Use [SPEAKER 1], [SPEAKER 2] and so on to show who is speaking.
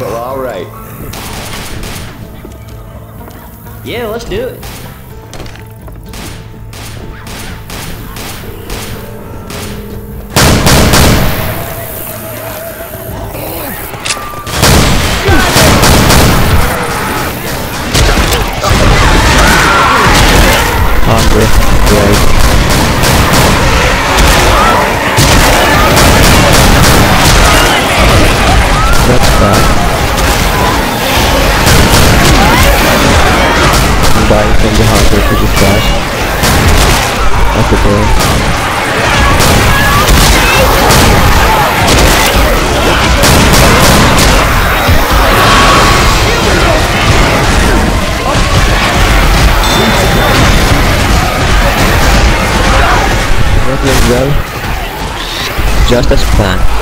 [SPEAKER 1] All right. Yeah, let's do it.
[SPEAKER 2] That's bad. Door. Well. Just as planned.